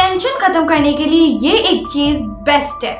Tension खत्म करने के लिए ये एक चीज़ बेस्ट है।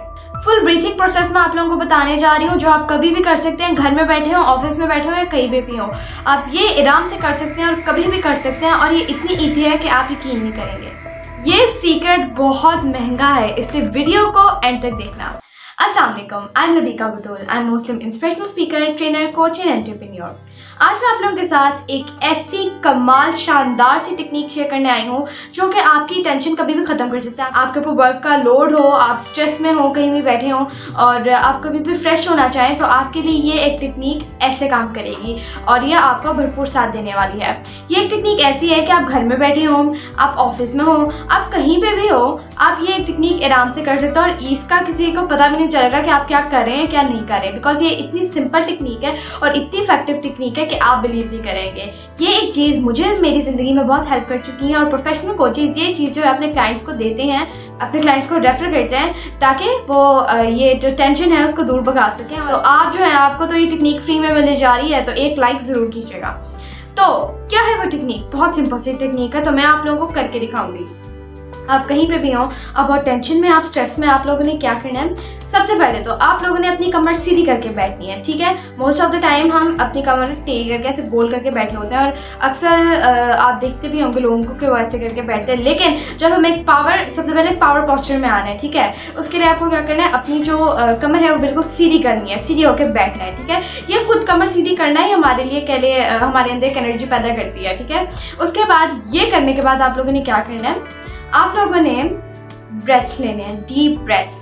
फुल ब्रीथिंग प्रोसेस में आप लोगों को बताने जा रही हूँ, जो आप कभी भी कर सकते हैं, घर में बैठे हो ऑफ़िस में बैठे हो या कहीं भी हो। आप ये आराम से कर सकते हैं और कभी भी कर सकते हैं और ये इतनी ईजी है कि आप यकीन नहीं करेंगे। ये सीक्रेट बहुत महँगा है, इसलिए वीडियो को एंड तक देखना। वालेकुम I am Nabika Batool I Muslim inspirational speaker trainer coach and entrepreneur आज मैं आप लोगों के साथ एक ऐसी कमाल शानदार सी टेक्निक शेयर करने आई हूँ, जो कि आपकी टेंशन कभी भी ख़त्म कर सकता है। आपके ऊपर वर्क का लोड हो, आप स्ट्रेस में हो, कहीं भी बैठे हो, और आप कभी भी फ्रेश होना चाहें तो आपके लिए ये एक टेक्निक ऐसे काम करेगी, और ये आपका भरपूर साथ देने वाली है। ये एक टेक्निक ऐसी है कि आप घर में बैठे हो, आप ऑफ़िस में हो, आप कहीं पर भी हो, आप ये एक टेक्निक आराम से कर सकते हो, और इसका किसी को पता भी नहीं चलेगा कि आप क्या करें, क्या नहीं करें। बिकॉज़ ये इतनी सिंपल टेक्निक है और इतनी इफ़ेक्टिव टेक्निक है कि आप बिलीव नहीं करेंगे। ये एक चीज़ मुझे मेरी ज़िंदगी में बहुत हेल्प कर चुकी है और प्रोफेशनल कोचेज ये चीज़ जो है अपने क्लाइंट्स को देते हैं, अपने क्लाइंट्स को रेफर करते हैं ताकि वो ये जो टेंशन है उसको दूर भगा सकें। तो आप जो है, आपको तो ये टेक्निक फ्री में मिलने जा रही है तो एक लाइक ज़रूर कीजिएगा। तो क्या है वो टेक्निक बहुत सिंपल सी टेक्निक है तो मैं आप लोगों को करके दिखाऊँगी। आप कहीं पे भी हो आप बहुत टेंशन में आप स्ट्रेस में आप लोगों ने क्या करना है? सबसे पहले तो आप लोगों ने अपनी कमर सीधी करके बैठनी है, ठीक है? मोस्ट ऑफ़ द टाइम हम अपनी कमर टेक करके ऐसे गोल करके बैठे होते हैं और अक्सर आप देखते भी होंगे लोगों को कि वो ऐसे करके बैठते हैं। लेकिन जब हम एक पावर सबसे पहले पावर पॉस्चर में आना है, ठीक है? उसके लिए आपको क्या करना है? अपनी जो कमर है वो बिल्कुल सीधी करनी है, सीधी होकर बैठना है, ठीक है? ये खुद कमर सीधी करना ही हमारे लिए कह लिए हमारे अंदर एक एनर्जी पैदा करती है, ठीक है? उसके बाद, ये करने के बाद आप लोगों ने क्या करना है? आप लोगों ने ब्रेथ लेने हैं डीप ब्रेथ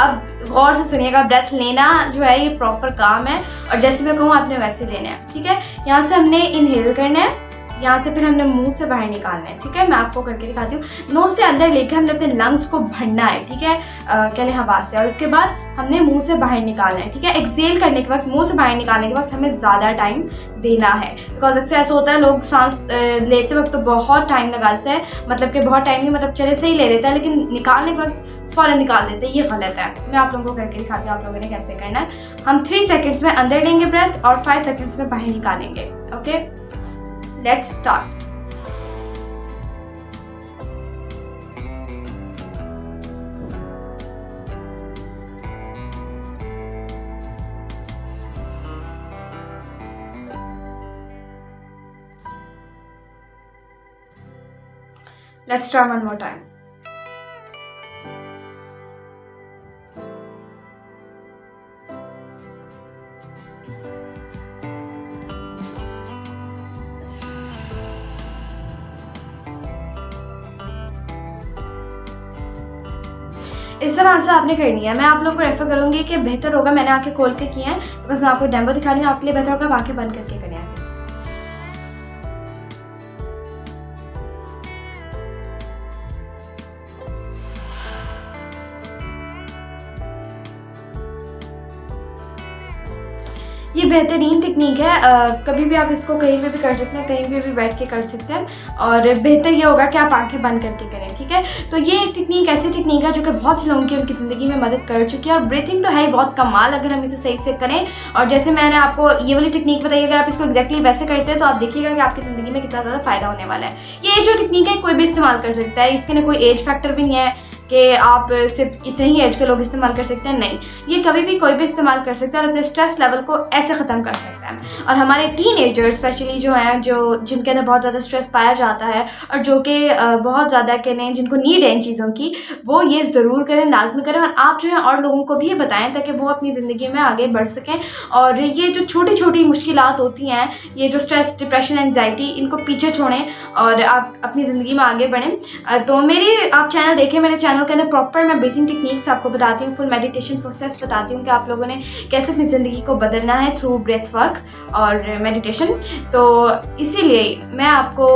अब गौर से सुनिएगा ब्रेथ लेना जो है, ये प्रॉपर काम है। और जैसे मैं कहूँ, आपने वैसे लेने हैं, ठीक है? यहाँ से हमने इनहेल करना है। यहाँ से फिर हमने मुँह से बाहर निकालना है, ठीक है? मैं आपको करके दिखाती हूँ। नोज़ से अंदर लेके हमने अपने लंग्स को भरना है, ठीक है? कहने हवा से। और उसके बाद हमने मुँह से बाहर निकालना है, ठीक है? एक्सेल करने के वक्त, मुँह से बाहर निकालने के वक्त हमें ज़्यादा टाइम देना है। बिकॉज़ अक्सर ऐसा होता है, लोग सांस लेते वक्त तो बहुत टाइम लगाते हैं मतलब कि बहुत टाइम नहीं मतलब चले से ही ले लेते हैं, लेकिन निकालने के वक्त फ़ौरन निकाल देते हैं, ये गलत है। मैं आप लोगों को करके दिखाती हूँ, आप लोगों ने कैसे करना है। हम थ्री सेकेंड्स में अंदर लेंगे ब्रेथ और फाइव सेकेंड्स में बाहर निकालेंगे okay Let's start. Let's try one more time. इस तरह से आपने करनी है। मैं आप लोग को रेफर करूँगी कि बेहतर होगा। मैंने आके खोल के किए हैं बिकॉज़ मैं आपको डेमो दिखा रही हूँ। आपके लिए बेहतर होगा बाकी बंद करके करें। ये बेहतरीन टेक्निक है। आ, कभी भी आप इसको कहीं पे भी कर सकते हैं कहीं पे भी बैठ के कर सकते हैं और बेहतर ये होगा कि आप आँखें बंद करके करें ठीक है? तो ये एक टेक्निक ऐसी टेक्निक है जो कि बहुत से लोगों की उनकी ज़िंदगी में मदद कर चुकी है और ब्रीथिंग तो है ही बहुत कमाल अगर हम इसे सही से करें। और जैसे मैंने आपको ये वाली टेक्निक बताई अगर आप इसको एक्जैक्टली वैसे करते हैं तो आप देखिएगा कि आपकी ज़िंदगी में कितना ज़्यादा फ़ायदा होने वाला है। ये जो टेक्निक है कोई भी इस्तेमाल कर सकता है इसके लिए कोई एज फैक्टर भी नहीं है। कि आप सिर्फ़ इतने ही एज के लोग इस्तेमाल कर सकते हैं? नहीं। ये कभी भी कोई भी इस्तेमाल कर सकता है और अपने स्ट्रेस लेवल को ऐसे ख़त्म कर सकता है। और हमारे टीन एजर स्पेशली जो हैं, जो जिनके अंदर बहुत ज़्यादा स्ट्रेस पाया जाता है और जो कि बहुत ज़्यादा कहने जिनको नीड है इन चीज़ों की, वो ये ज़रूर करें, लाजमी करें और आप जो है और लोगों को भी ये बताएँ ताकि वो अपनी ज़िंदगी में आगे बढ़ सकें। और ये जो छोटी छोटी मुश्किल होती हैं, ये जो स्ट्रेस डिप्रेशन एनजाइटी इनको पीछे छोड़ें और आप अपनी ज़िंदगी में आगे बढ़ें। तो मेरी, आप चैनल देखें, मेरे चैनल चैनल के अंदर प्रॉपर मैं ब्रीथिंग टेक्निक्स आपको बताती हूँ फुल मेडिटेशन प्रोसेस बताती हूँ कि आप लोगों ने कैसे अपनी ज़िंदगी को बदलना है थ्रू ब्रेथ वर्क और मेडिटेशन तो इसीलिए मैं आपको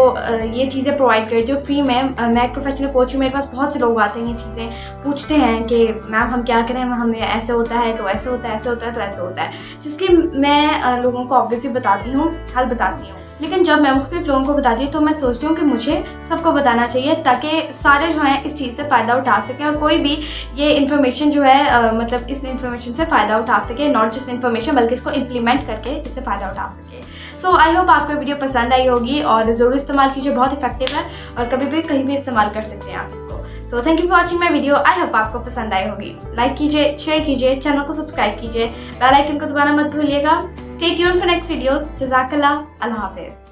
ये चीज़ें प्रोवाइड करती हूँ फ्री में। मैं एक प्रोफेशनल कोच हूँ, मेरे पास बहुत से लोग आते हैं ये चीज़ें, पूछते हैं कि, मैम, हम क्या करें? हमें ऐसे होता है तो ऐसे होता है, ऐसे होता है तो ऐसे होता है। जिसकी मैं लोगों को ऑब्वियसली बताती हूँ, हल बताती हूँ। लेकिन जब मैं मुख्तलिफ़ लोगों को बताती हूँ तो मैं सोचती हूँ कि मुझे सबको बताना चाहिए ताकि सारे जो हैं इस चीज़ से फ़ायदा उठा सकें और कोई भी ये इन्फॉर्मेशन जो है आ, मतलब इस इन्फॉर्मेशन से फ़ायदा उठा सके नॉट जस्ट इन्फॉर्मेशन बल्कि इसको इम्प्लीमेंट करके इससे फ़ायदा उठा सके। सो आई होप आपको वीडियो पसंद आई होगी और ज़रूर इस्तेमाल कीजिए बहुत इफ़ेक्टिव है और कभी भी कहीं भी इस्तेमाल कर सकते हैं आप इसको। So thank you for watching my video I hope आपको पसंद आई होगी। लाइक कीजिए शेयर कीजिए चैनल को सब्सक्राइब कीजिए। बेल आइकन को दबाना मत भूलिएगा। Stay tuned for next videos. Jazakallah. Allah Hafiz.